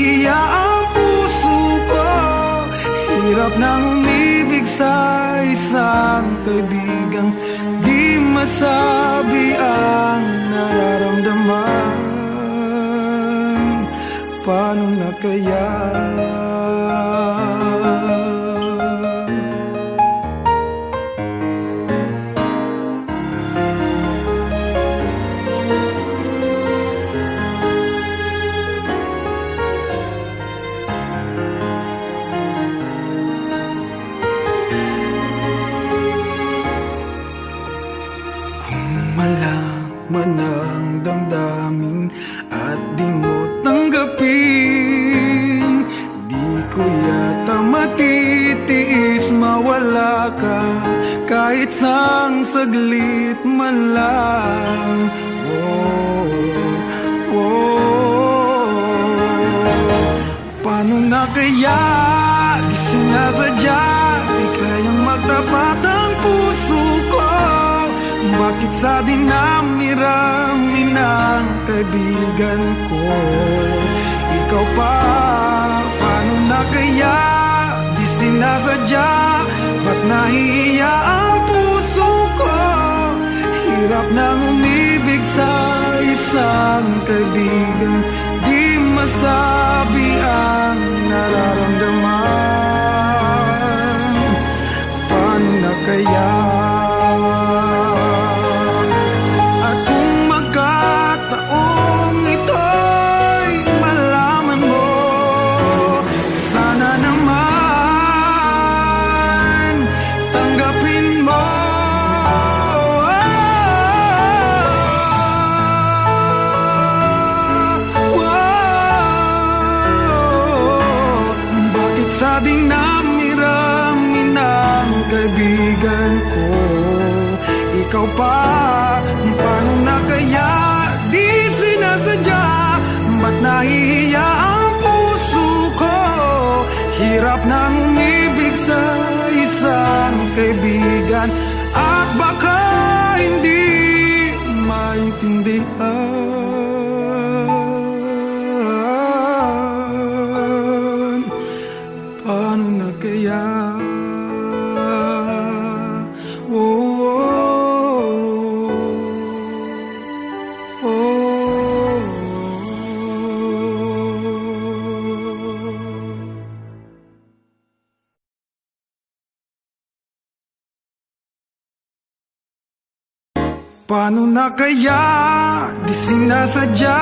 nahihiya ang puso ko. Hirap nang umibig sa isang kaibigang Di masabi ang nararamdaman. Paano na kaya? Kahit sang saglit man lang. Oh, oh. Paano na kaya di sinasadya? Di kayang magtapat ang puso ko. Bakit sa dinamirami ng kaibigan ko? Ikaw pa, paano na kaya Di sinasadya Ba't nahihiya ang puso ko. Hirap nang umibig sa isang kaibigan. Di masabi ang nararamdaman. Paano na kaya Paano na kaya? Di sinasadya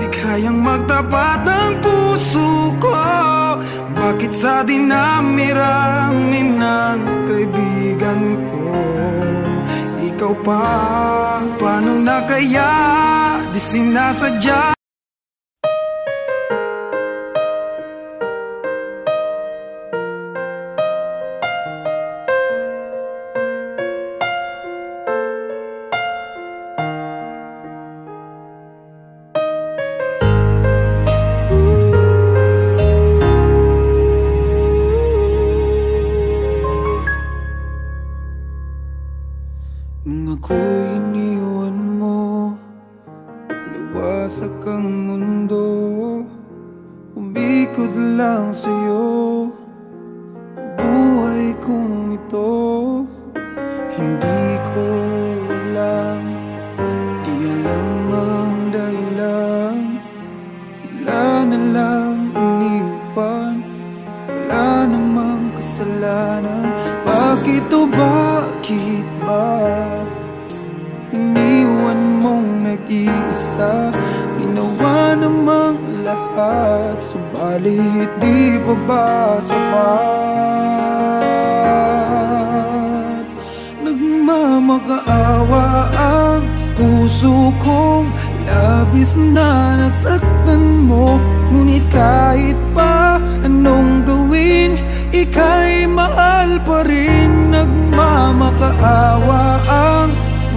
Di kayang magtapat ang puso ko. Bakit sa dinamirami ng kaibigan ko? Ikaw pa, paano na kaya? Di sinasadya isa. Ginawa namang lahat Subalit di pa ba sapat? Nagmamakaawa ang puso kong Labis na nasaktan mo. Ngunit kahit pa anong gawin Ika'y mahal pa rin. Nagmamakaawa ang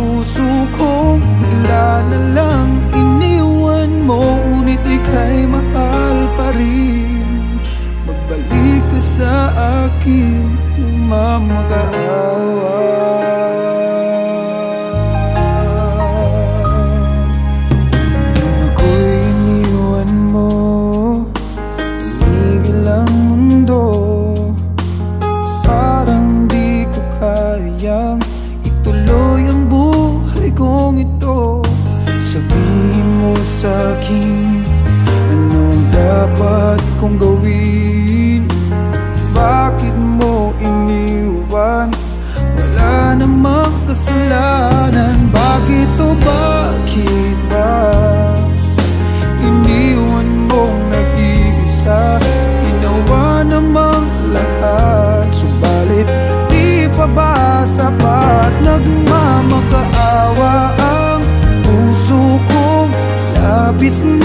puso ko Bigla na lang iniwan mo Ngunit ika'y mahal pa rin. Magbalik ka sa akin Umamag-aawa. kong gawin? Bakit mo iniwan? Wala namang kasalanan. Bakit o oh, bakit ba? Iniwan mong nag-iisa. Ginawa namang lahat. Subalit di pa ba sapat? Nagmamakaawa ang puso kong labis na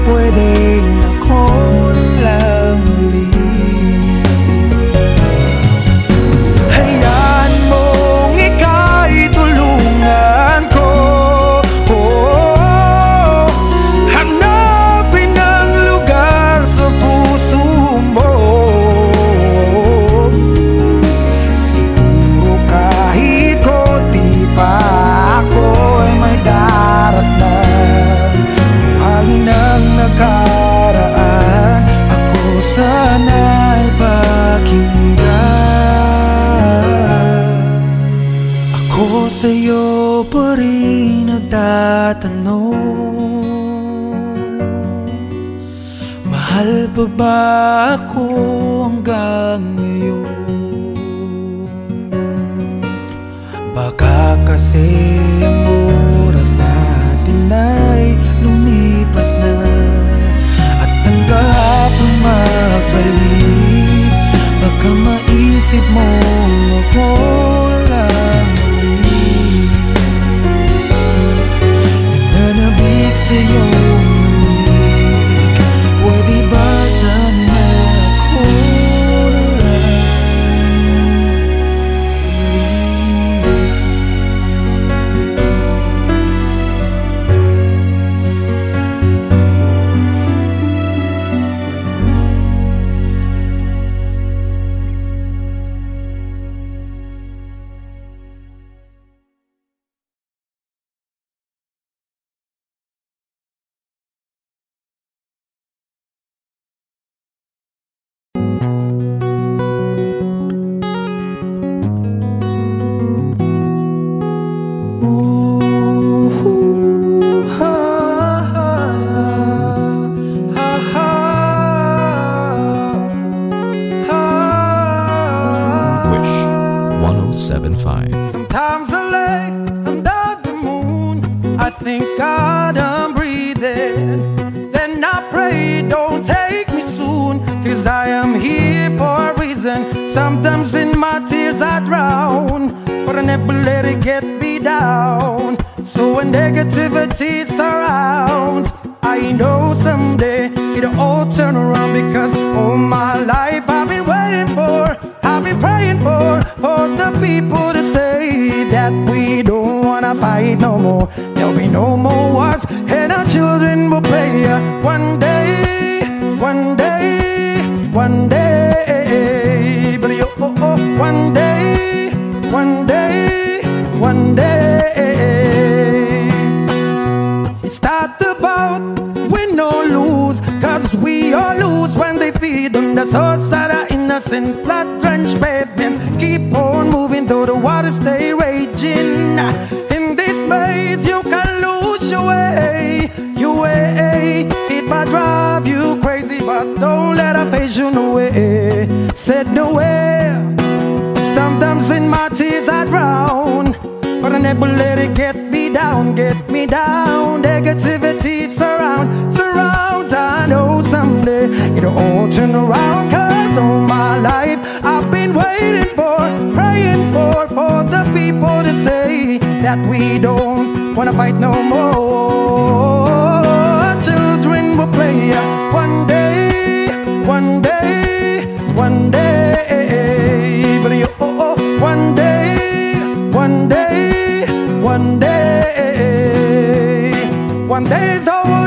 kasi pwedeng ako pa ba people to say that we don't wanna fight no more. There'll be no more wars, and our children will play one day, one day, one day. But yo, oh, oh, one day, one day, one day. It's not about win or lose, cause we all lose when they feed them the source of the innocent blood get me down, get me down. Negativity surround, surrounds. I know someday it'll all turn around. Cause all my life I've been waiting for, praying for, for the people to say that we don't wanna fight no more.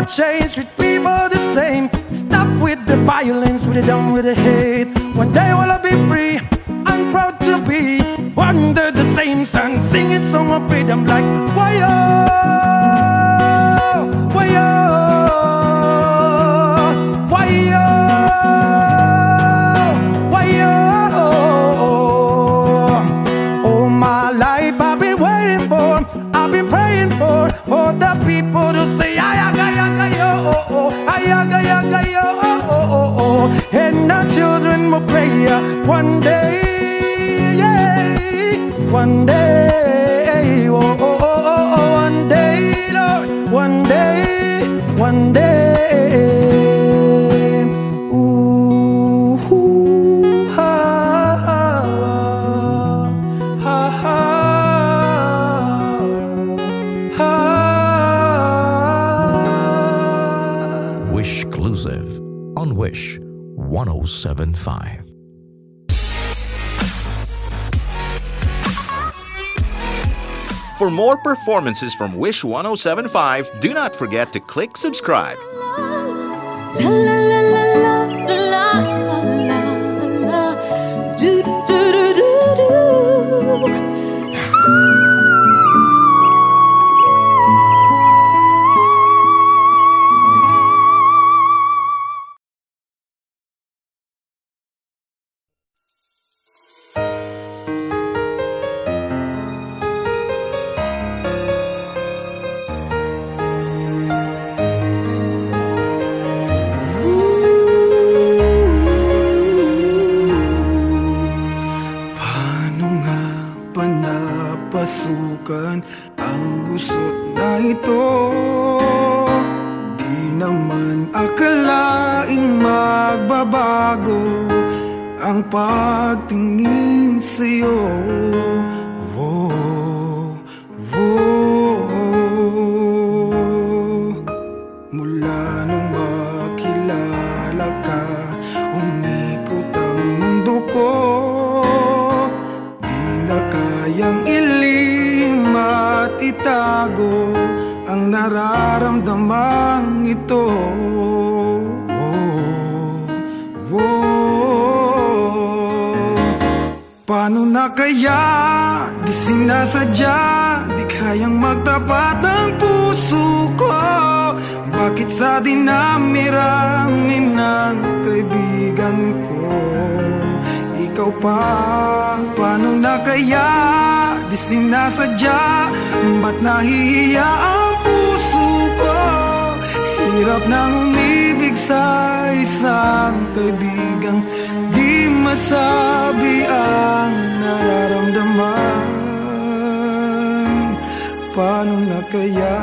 Change, treat people the same. Stop with the violence, put it down with the hate. One day will I be free? I'm proud to be under the same sun, singing song of freedom like why 1075. For more performances from Wish 1075, do not forget to click subscribe. Pa, paano na kaya? Di sinasadya. Ba't nahihiya ang puso ko? Hirap nang umibig sa isang kaibigang Di masabi ang nararamdaman. Paano na kaya?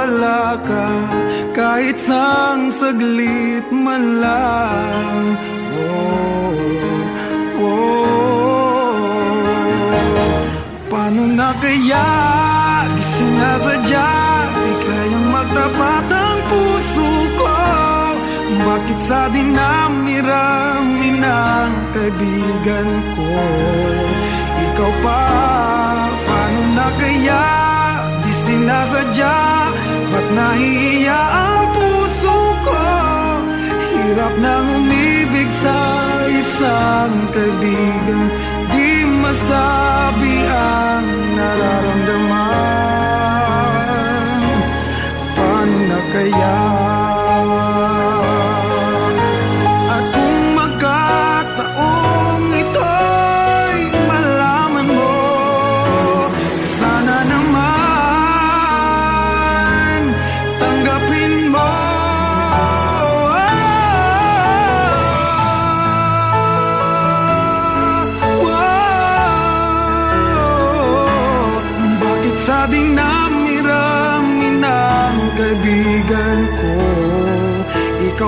Mawala ka. Kahit sang saglit man lang. Oh, oh. Paano na kaya di sinasadya? Di kayang magtapat ang puso ko. Bakit sa dinami-rami ng kaibigan ko? Ikaw pa, paano na kaya di sinasadya nahihiya ang puso ko. Hirap nang umibig sa isang kaibigan. Di masabi ang nararamdaman. Paano kaya?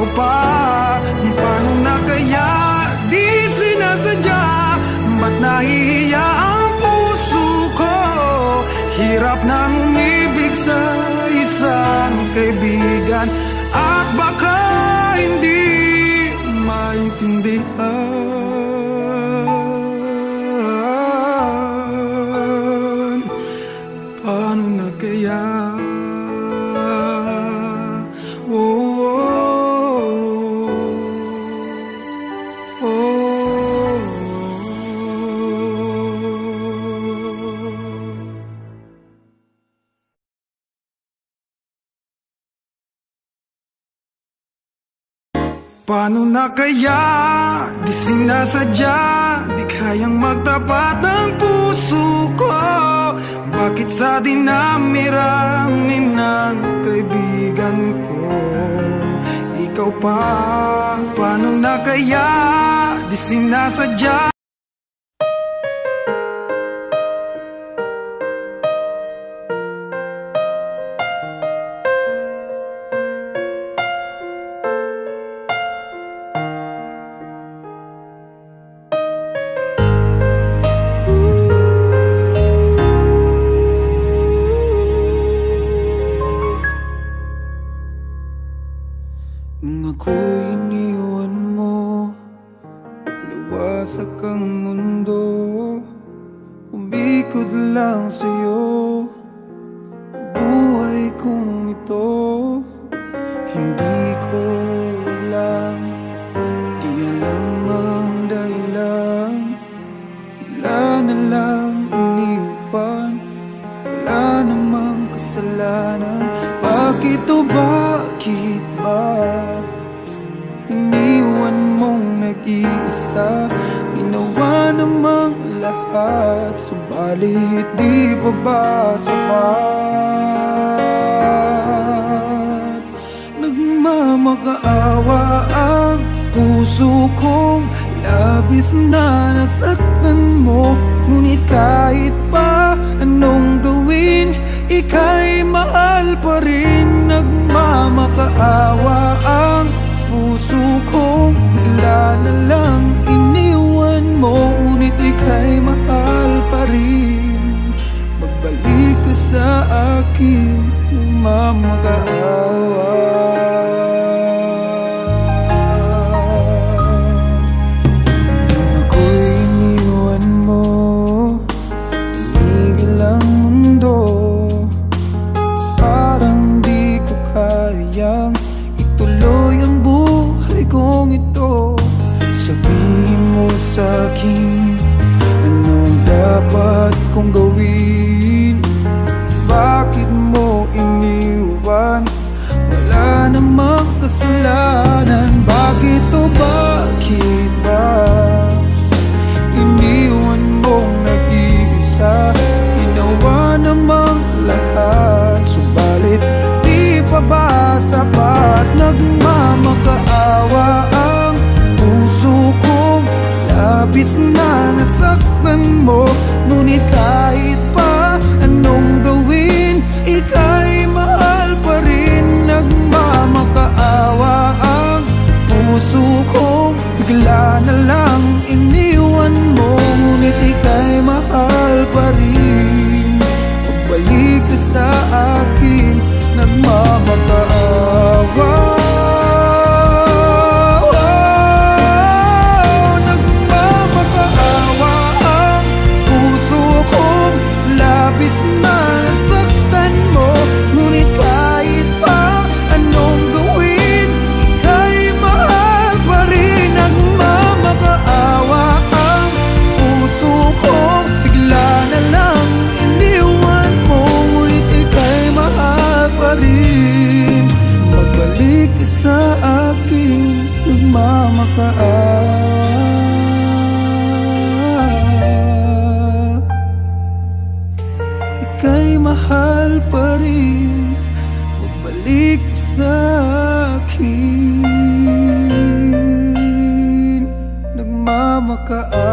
nobody Paano na kaya? Di sinasadya Di kayang magtapat ang puso ko. Bakit sa dinami-rami ng kaibigan ko? Ikaw pa, paano na kaya? Di sinasadya Wala namang kasalanan. Bakit o bakit ba? Iniwan mong nag-iisa. Ginawa namang lahat. Subalit di pa ba sapat? Nagmamakaawa ang puso kong Labis na nasaktan mo. Ngunit kahit pa anong Ika'y mahal pa rin Nagmamakaawa ang puso kong Bigla na lang iniwan mo Ngunit ika'y mahal pa rin. Magbalik ka sa akin Nagmamakaawa dapat kong Nagmamakaawa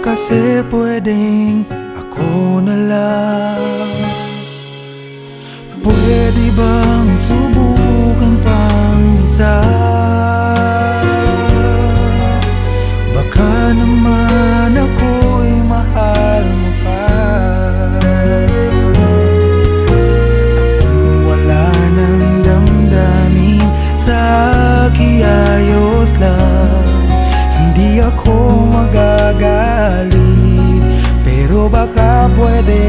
kasi pwedeng ako na lang Pwede bang subukan pang isa? boca puede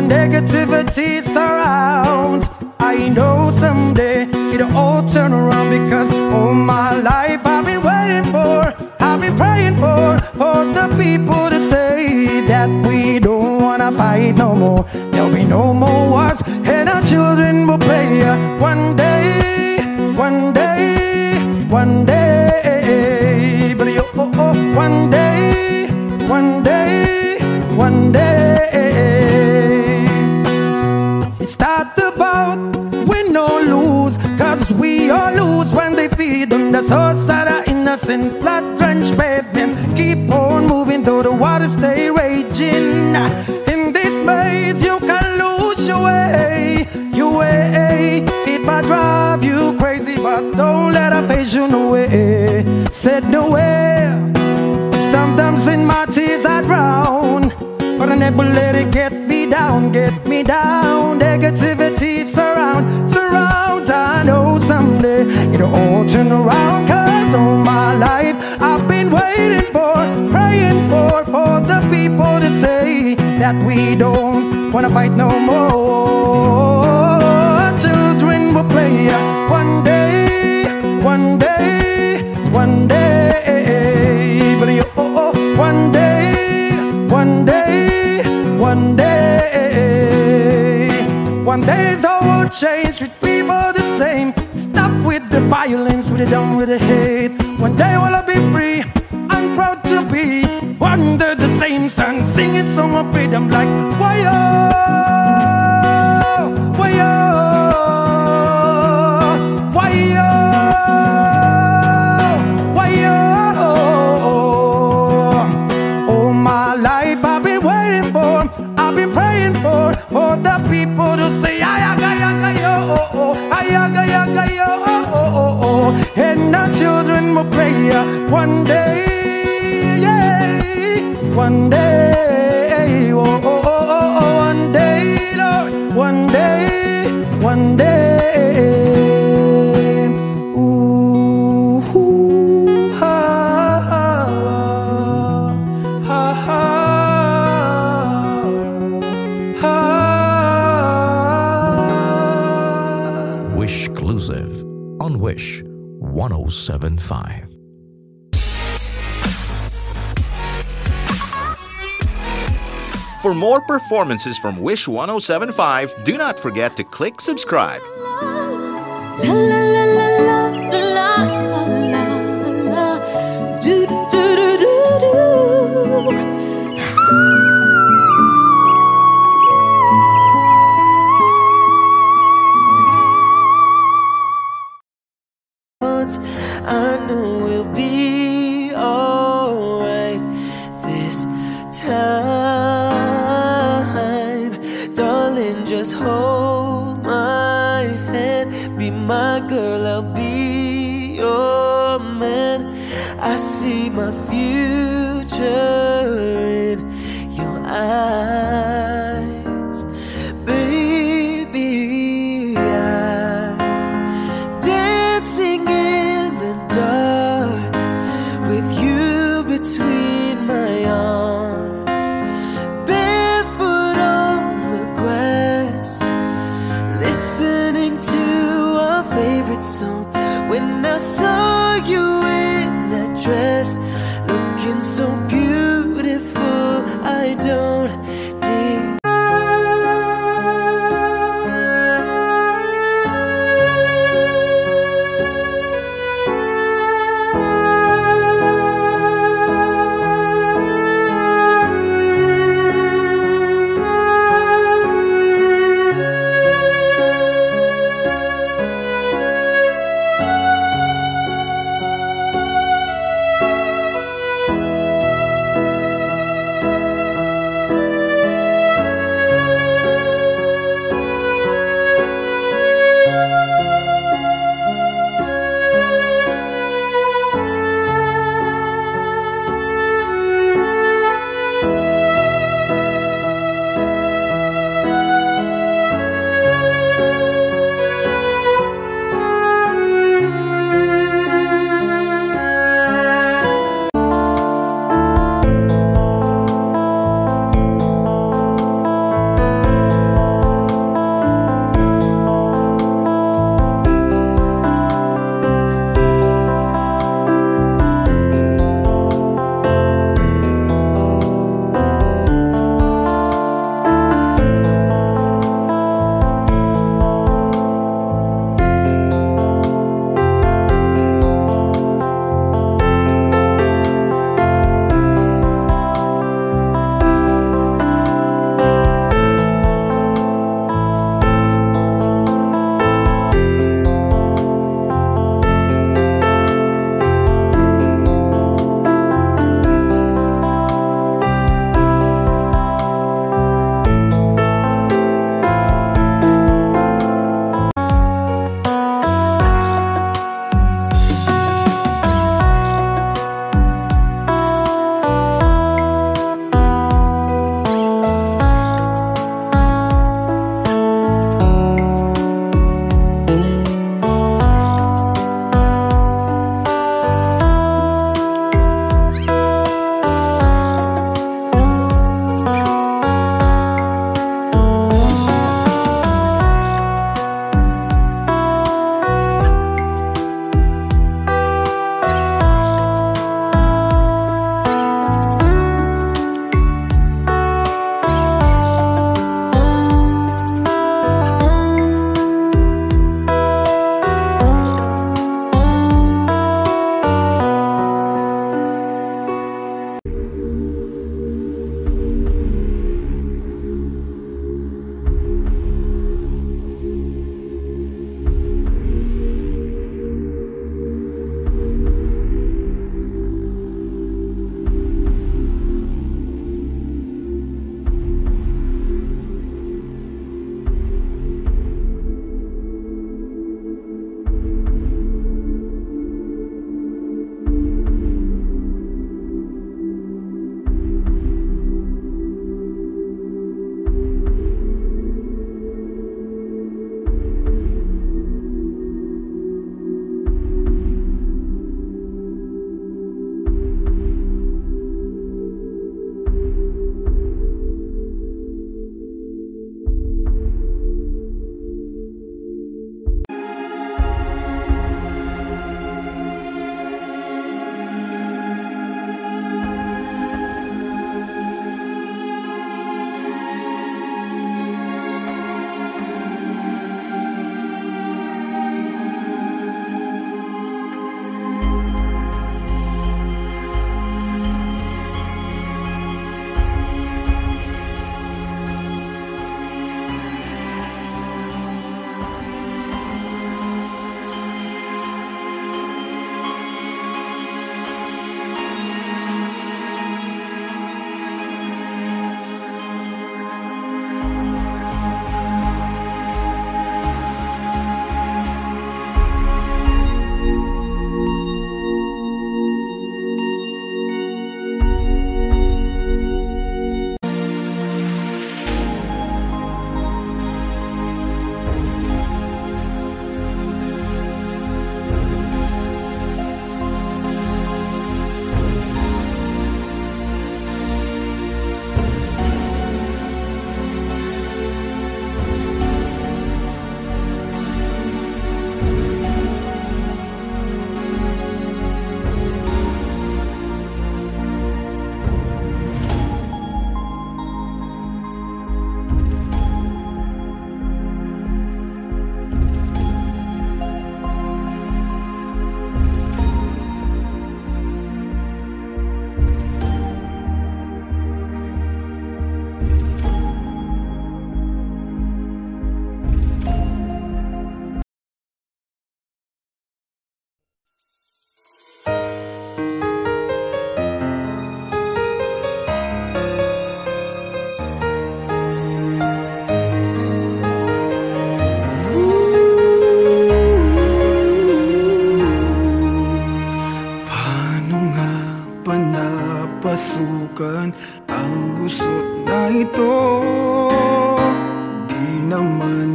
when negativity surrounds. I know someday it'll all turn around Because all my life I've been waiting for I've been praying for For the people to say That we don't wanna fight no more. There'll be no more wars And our children will play One day, one day, one day. But oh, oh, one day, one day, one day. about win or lose, cause we all lose when they feed them the souls that are innocent, blood drenched pavement. Keep on moving though the water stay raging. In this maze, you can lose your way, your way. It might drive you crazy, but don't let her face you away. Said no way. Sometimes in my tears I drown, but I never let it get me down, get me down. Negative turn around. Cause all my life I've been waiting for, praying for, for the people to say that we don't wanna fight no more. Children will play uh, one day, more performances from Wish 1075, do not forget to click subscribe.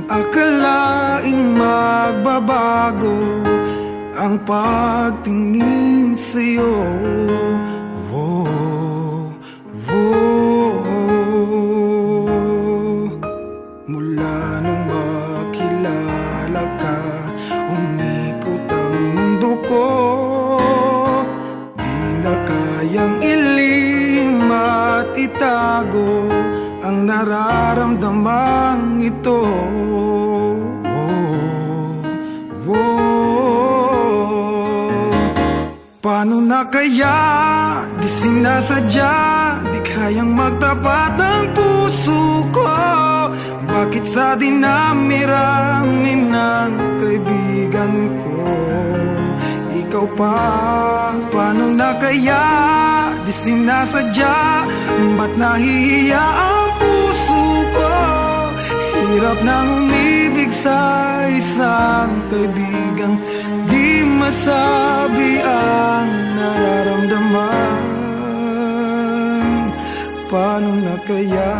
Akalaing magbabago Ang pagtingin sa'yo. Oh, oh. Mula nung makilala ka Umikot ang mundo ko. Di na kayang ilim at itago Ang nararamdaman ito Paano na kaya? Di sinasadya Di kayang magtapat ang puso ko. Bakit sa dinami-rami ng kaibigan ko? Ikaw pa, paano na kaya? Di sinasadya Ba't nahihiya ang puso ko? Hirap nang umibig sa isang kaibigang Di masabi ang nararamdaman Paano na kaya?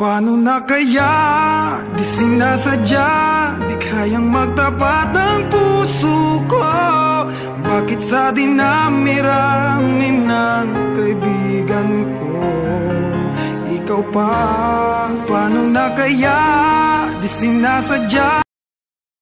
Paano na kaya? Di sinasadya Di kayang magtapat ang puso ko. Bakit sa dinami-rami ng kaibigan ko? Ikaw pa, paano na kaya? Di sinasadya